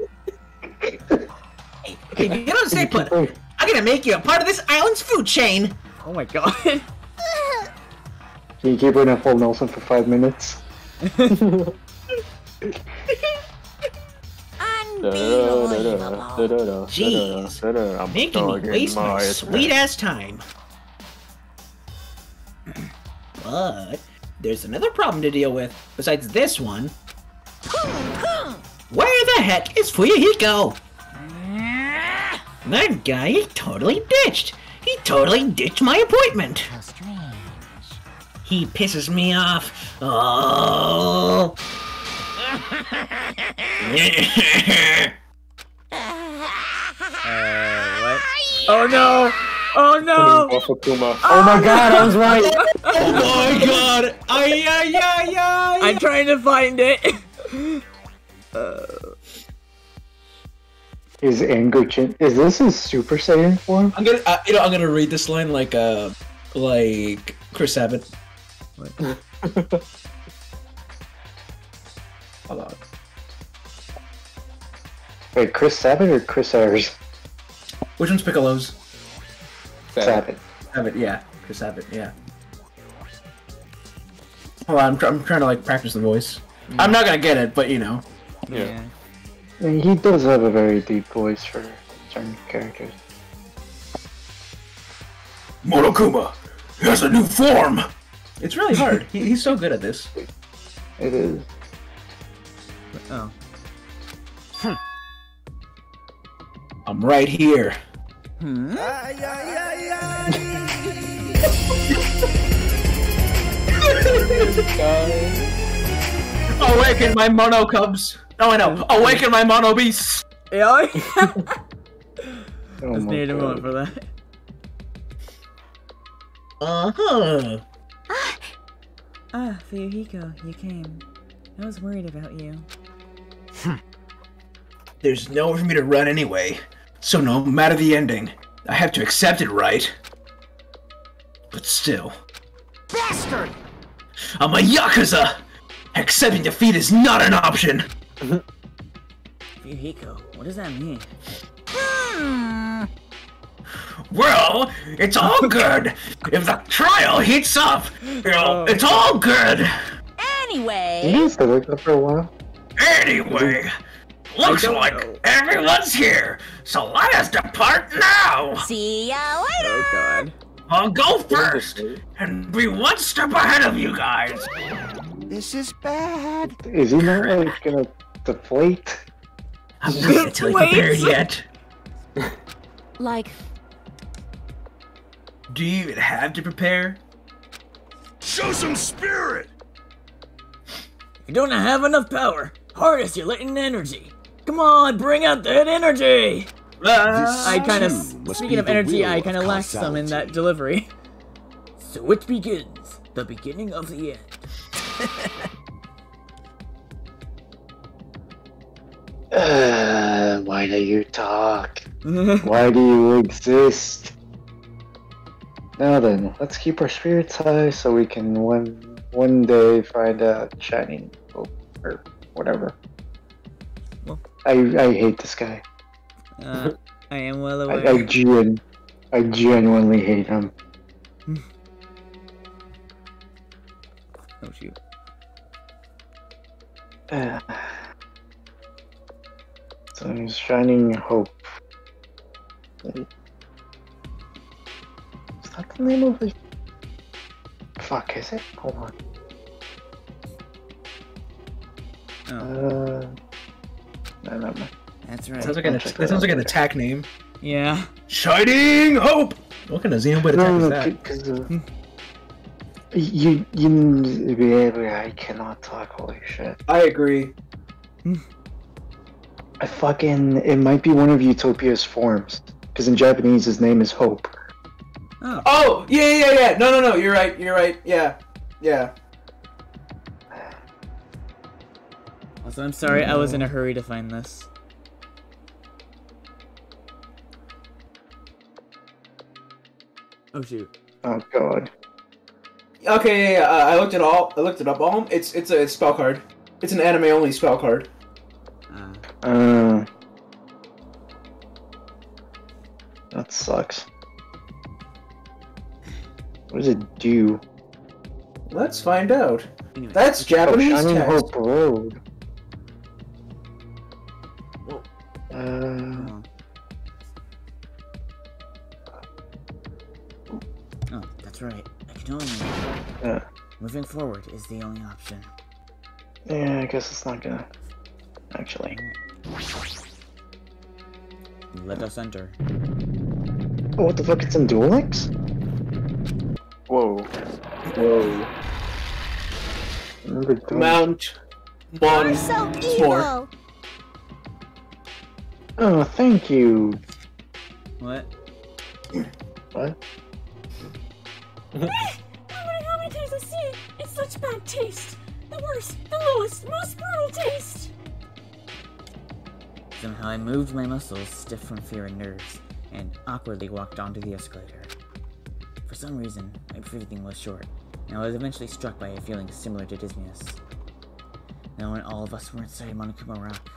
Hey, you don't stay put. I'm gonna make you a part of this island's food chain. Oh my god. Can you keep her in a full Nelson for five minutes? Unbelievable. Jeez. Making me waste my sweet ass time. [clears throat] But there's another problem to deal with besides this one. Where the heck is Fuyuhiko? That guy he totally ditched. He totally ditched my appointment. How strange. He pisses me off. Oh. Uh, what? Oh no! Oh no! Akuma. Oh my god, I was right! oh my god! Ay ay ay ay! I'm trying to find it! [laughs] Uh, His anger chin. Is this his Super Saiyan form? I'm gonna, uh, you know, I'm gonna read this line like, uh, like Chris Sabat. [laughs] Hold on. Wait, Chris Sabat or Chris Ayers? Which one's Piccolo's? Sabat. Abbott, yeah. Chris Sabat, yeah. Hold on, I'm, tr- I'm trying to like practice the voice. I'm not gonna get it, but you know. Yeah. I mean, he does have a very deep voice for certain characters. Monokuma has a new form. It's really hard. he, he's so good at this. It is. Oh. Hmm. I'm right here. Hmm? [laughs] Awaken my mono cubs. Oh, I know. Awaken my mono beasts. Yeah. [laughs] Oh Just my needed a moment for that. Uh huh. Ah, Fuyuhiko, you came. I was worried about you. There's nowhere for me to run anyway. So no matter the ending, I have to accept it, right? But still, Bastard! I'm a yakuza. Accepting defeat is not an option. Fuyuhiko, what does that mean? Hmm. Well, it's all good. if the trial heats up, you know, it's all good. Anyway, You used to looked up for a while? Anyway, looks like know. everyone's here, so let us depart now. see ya later! Oh god. I'll go first and be one step ahead of you guys. This is bad. Is he not like gonna deflate? I'm not until I prepared yet. [laughs] Like, Do you even have to prepare? Show some spirit. You don't have enough power. Harness your latent energy. Come on, bring out that energy! I kind of, speaking of energy, I kind of lacked some in that delivery. So it begins, the beginning of the end. [laughs] Uh, why do you talk? [laughs] Why do you exist? Now then, let's keep our spirits high so we can one one day find out shining hope or whatever. Well- I I hate this guy. Uh, I am well [laughs] aware. I gen I genuinely hate him. Oh shoot. so he's shining hope. Is that the name of the? Fuck, is it? Hold on. Oh, Uh, no, no, no. that's right. Sounds like an, that that sounds like an attack name. Yeah. Shining Hope! What kind of Xenoblade attack No, is that? because you, you, yeah, I cannot talk. Holy shit! I agree. I fucking, it might be one of Utopia's forms. Because in Japanese, his name is Hope. Oh. Oh, yeah, yeah, yeah. No, no, no. You're right. You're right. Yeah. Yeah. Also, I'm sorry. I was in a hurry to find this. Oh shoot. Oh god. Okay, yeah, yeah. Uh, I looked it all. I looked it up. All it's it's a spell card. It's an anime only spell card. Uh, Uh, that sucks. What does it do? Let's find out. anyway. That's Oh, Japanese Shining text. Hope Road. Whoa. Uh, Oh. Oh, that's right. I can only. Yeah. Moving forward is the only option. yeah, I guess it's not gonna. Actually. Let us enter. Oh, what the fuck? It's in Duel Links? Whoa. Whoa. Remember Dual Mount one You're so more. evil. Oh, thank you. What? What? Nobody how many times I've it. It's such bad taste. The worst, the lowest, most brutal taste. Somehow I moved my muscles, stiff from fear and nerves, and awkwardly walked onto the escalator. For some reason, my breathing was short, and I was eventually struck by a feeling similar to dizziness. Now when all of us were inside Monokuma Rock,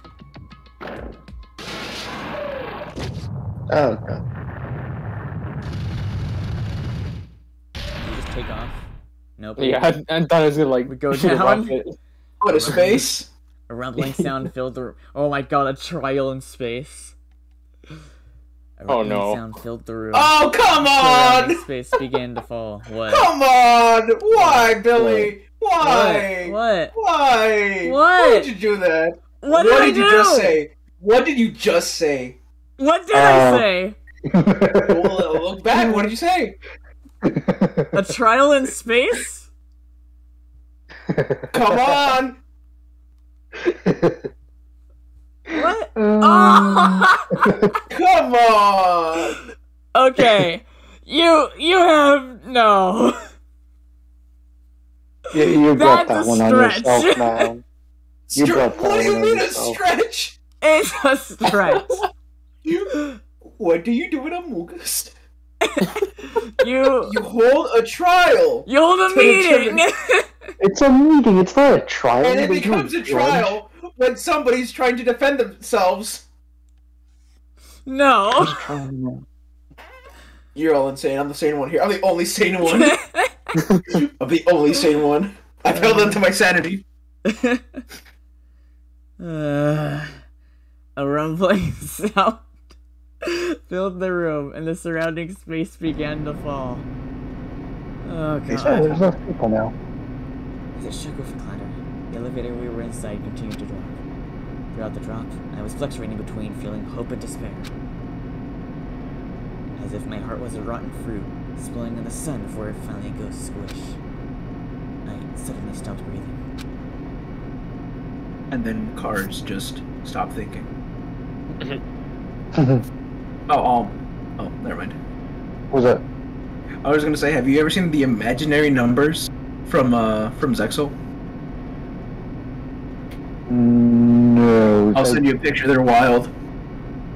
Oh, god. we just take off. Nope. Yeah, I, I thought it was gonna like We go shoot [laughs] a down. rocket. What a space! A rumbling sound filled the room. Oh my god, a trial in space. A Oh, no. sound filled the room. Oh come on! space began to fall. What? Come on! Why, Billy? Why? What? Why? What? Why did you do that? What did I you just say? What did you just say? What did Uh, I say? Well, look back. What did you say? A trial in space? Come on! What? [laughs] Um, Oh! [laughs] Come on! okay. You you have no. you, you brought that a one on yourself, man. You Str- brought that [laughs] what do you one on mean a yourself. stretch? It's a stretch. You, what do you do in August? You You hold a trial, you hold a To meeting. Determine- It's a meeting. It's not a trial. and it There's becomes a judge. trial when somebody's trying to defend themselves. no. Who's trying to- You're all insane. I'm the sane one here. I'm the only sane one. [laughs] I'm the only sane one. I've held on to my sanity. [laughs] Uh, a rumbling [laughs] sound filled the room, and the surrounding space began to fall. Oh Hey, god. there's no people now. As it shook with clatter, the elevator we were inside continued to drop. Throughout the drop, I was fluctuating between feeling hope and despair. As if my heart was a rotten fruit, spoiling in the sun before it finally goes squish. I suddenly stopped breathing. And then cars just stop thinking. [laughs] Oh, um, oh, never mind. What was that? I was gonna say, have you ever seen the imaginary numbers from uh from Zexal? No. I'll send you a picture. They're wild.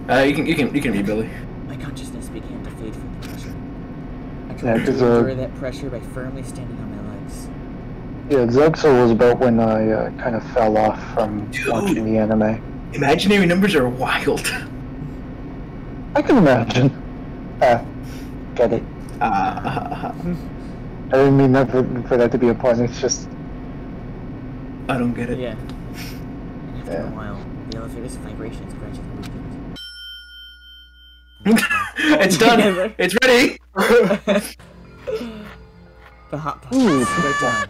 Uh, you can you can you can read Billy. My consciousness began to fade from the pressure. I Yeah, tried 'cause, to uh, endure that pressure by firmly standing on my legs. Yeah, this episode was about when I uh, kind of fell off from watching the anime. Imaginary numbers are wild. I can imagine. Ah, get it. Uh, I didn't mean that for, for that to be a pun. It's just I don't get it. Yeah. And after a while, the elevator's vibrations gradually weakened. it's done. It's ready. The hot pots Ooh, were done.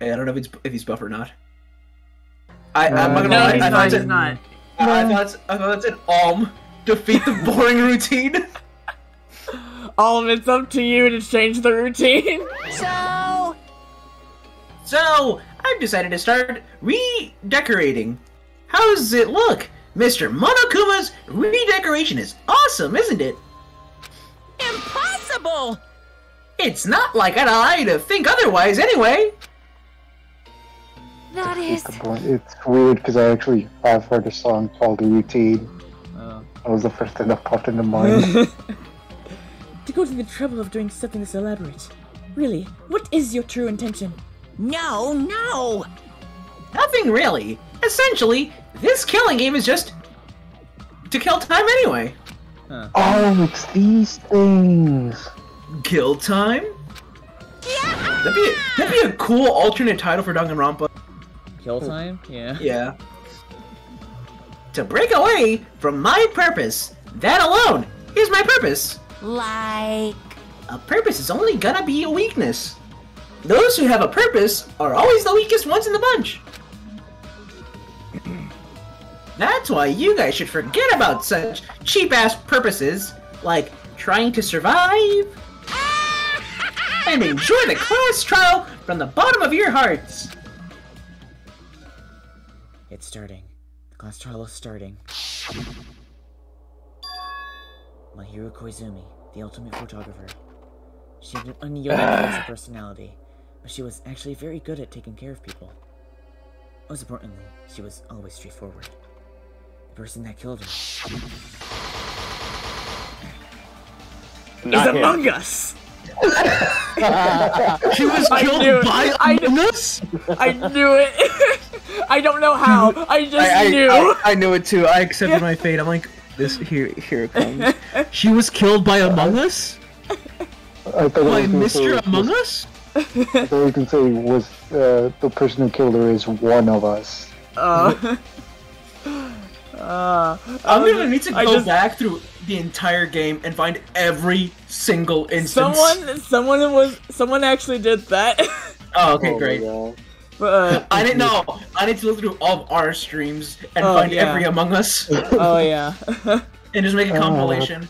Hey, I don't know if he's if he's buff or not. I, I'm Uh, not gonna No, lie. he's I not. thought He's it's not. I, I thought I thought it's an alm. Defeat the boring routine. [laughs] All of it's up to you to change the routine. So, So I've decided to start redecorating. How does it look? Mr. Monokuma's redecoration is awesome, isn't it? Impossible! It's not like I'd allow you to think otherwise anyway. that is. It's weird because I actually have heard a song called Routine. Oh. That was the first thing that popped into mind. [laughs] to go to the trouble of doing something this elaborate. Really, what is your true intention? No, no! Nothing really. Essentially, this killing game is just to kill time anyway. oh, it's these things. Kill time? That'd be a, that'd be a cool alternate title for Danganronpa. Kill time? Yeah. Yeah. To break away from my purpose. That alone is my purpose. Like. A purpose is only gonna be a weakness. Those who have a purpose are always the weakest ones in the bunch. [clears throat] That's why you guys should forget about such cheap ass purposes like trying to survive [laughs] and enjoy the class trial from the bottom of your hearts. It's starting. The class trial is starting. Mahiru Koizumi, the ultimate photographer. She had an unyielding sense of [sighs] personality, but she was actually very good at taking care of people. Most importantly, she was always straightforward. The person that killed her Not is him. Among Us! [laughs] She was killed knew it. by I Among Us? I knew it! [laughs] I don't know how, I just I, I, knew! I, I knew it too. I accepted my fate. I'm like, this [laughs] here here it comes. She was killed by Among Us? I thought By was Mr. Among Us? I thought you can say was uh, the person who killed her is one of us. Uh, [laughs] uh, I'm gonna need to I go just- back through the entire game and find every single instance. Someone, someone was, someone actually did that. [laughs] Oh, okay, Oh my great. God. but, uh, [laughs] I didn't know. I need to look through all of our streams and Oh, find yeah. every Among Us [laughs] oh yeah, [laughs] and just make a Oh. compilation.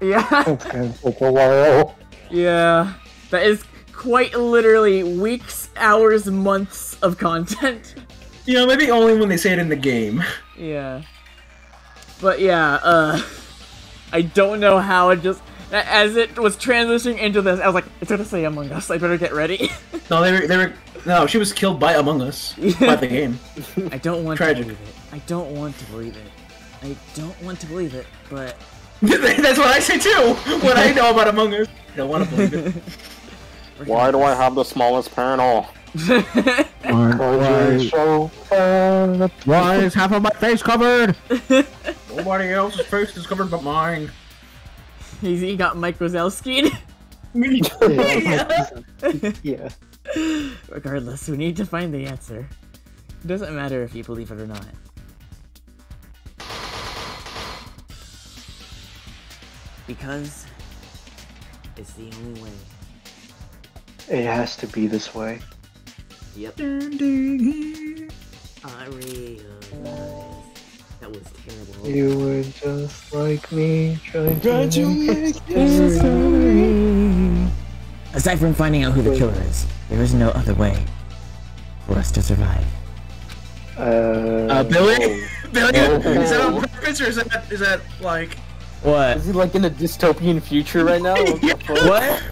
yeah, It's gonna take a while. yeah. That is quite literally weeks, hours, months of content. You know, maybe only when they say it in the game. Yeah. But yeah, uh, I don't know how it just, a- as it was transitioning into this, I was like, it's gonna say Among Us, I better get ready. [laughs] No, they were. They were. No, she was killed by Among Us. by the [laughs] game. I don't want Tragic. to believe it. I don't want to believe it. I don't want to believe it, but [laughs] That's what I say too. When I know about Among Us, I don't want to believe it. Why do I have the smallest panel? Why, why, so fat. why is half of my face covered? Nobody else's face is covered but mine. He's, he got Mike Wazowski. [laughs] Yeah. yeah. Regardless, we need to find the answer. It doesn't matter if you believe it or not. Because it's the only way. It has to be this way. Yep. I realized that was terrible. You were just like me, trying Trying to to make make history. Aside from finding out who the killer is, there is no other way for us to survive. Uh, Uh, Billy? [laughs] Billy? Oh. Is that on purpose or is that is that like? What? Is he like in a dystopian future right now? [laughs] What? What?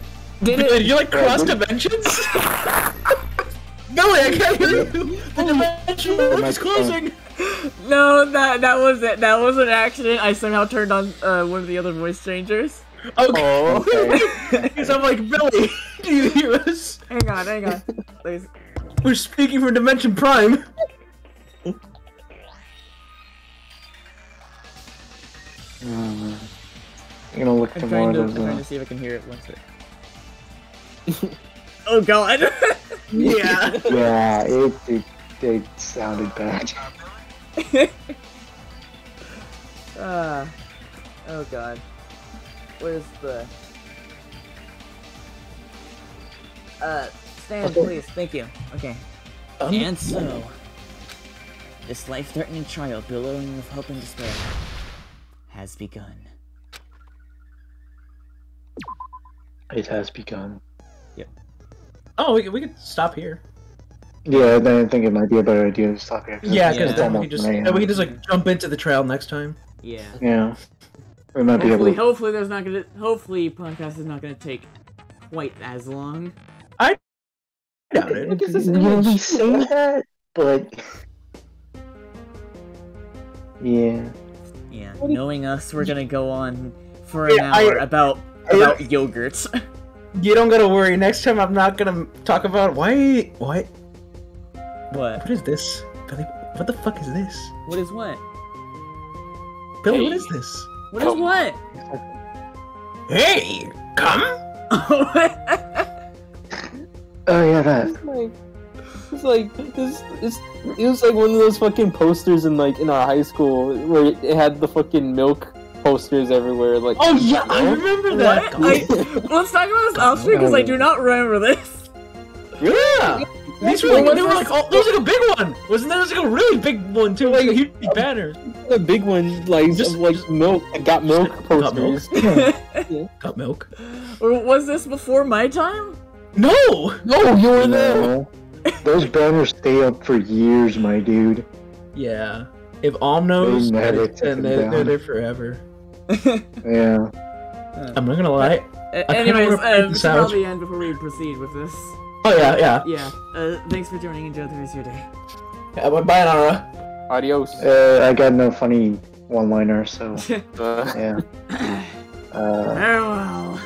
Did Billy, it? do you like cross dimensions? [laughs] Billy, I can't hear you. The dimension door is closing. [laughs] No, that that was it. That was an accident. I somehow turned on uh, one of the other voice changers. Okay. [laughs] Because I'm like, Billy, [laughs] do you hear us? Hang on, hang on. Please. We're speaking from Dimension Prime. I'm gonna look I'm to trying to, I'm trying to see if I can hear it once it. oh god. yeah. yeah, it, it it sounded bad. [laughs] Ah. oh god. Where's the? Uh, stand, Okay. please. Thank you. Okay. Um, and so, this life-threatening trial, billowing with hope and despair, has begun. It has begun. Yep. Oh, we, we could stop here. Yeah, then I think it might be a better idea to stop here. 'cause Yeah, it's because then we almost just May. then we could just like jump into the trail next time. Yeah. Yeah. We might be able Hopefully, to. hopefully there's not gonna. Hopefully, podcast is not gonna take quite as long. I doubt it. Yeah, we say that, but. Yeah. Yeah. Knowing us, we're gonna go on for an Yeah, I- hour about I- about yogurts. [laughs] You don't gotta worry. Next time I'm not gonna talk about why why what? what is this? Billy, what the fuck is this? What is what? Billy, what is this? What is what? Hey, come. [laughs] Oh yeah, that. It's like, it's like this. It's, it was like one of those fucking posters in like in our high school where it had the fucking milk posters everywhere. Like, Oh yeah, I remember that. What? I, let's talk about this off because I oh, do not remember this. Yeah. These were like, they were like, oh, there was like a big one. Wasn't there? There was like a really big one too, like a huge banner. the big one, like Just- like milk, got milk Got milk? [laughs] posters. Got milk. Or was this before my time? No. No, you were there. Those banners stay up for years, my dude. Yeah. If Om knows, They never then took them they're, they're there forever. [laughs] Yeah. I'm not gonna lie. A- I kinda anyways, wanna print uh, we this should out. probably end before we proceed with this. Oh yeah, yeah. Yeah. Uh, thanks for joining. Enjoy the rest of your day. yeah bye, bye, Nara. Adios. Uh, I got no funny one-liner, so [laughs] Uh, yeah. [laughs] Uh, Farewell.